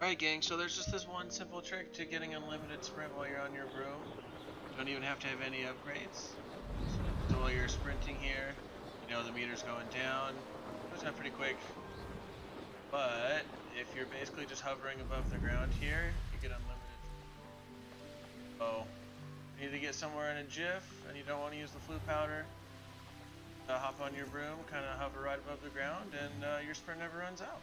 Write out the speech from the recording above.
Alright, gang, so there's just this one simple trick to getting unlimited sprint while you're on your broom. You don't even have to have any upgrades. So while you're sprinting here, you know the meter's going down. It Goes down pretty quick. But if you're basically just hovering above the ground here, you get unlimited. Oh. So, you need to get somewhere in a jiff and you don't want to use the Floo powder. Uh, hop on your broom, kind of hover right above the ground, and uh, your sprint never runs out.